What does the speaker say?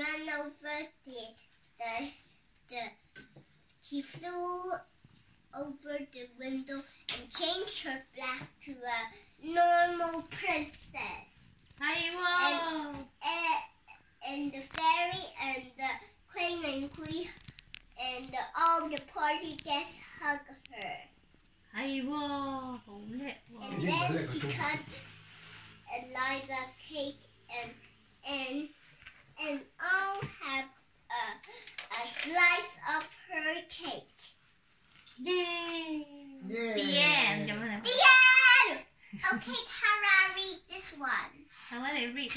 ran over the, the, the, he flew over the window and changed her back to a normal princess. And, and, and the fairy and the queen and queen and all the party guests hug her. and then she cut Eliza's cake slice of her cake. 예. 예. The end. The end! Okay, Tara, read this one. How was it read?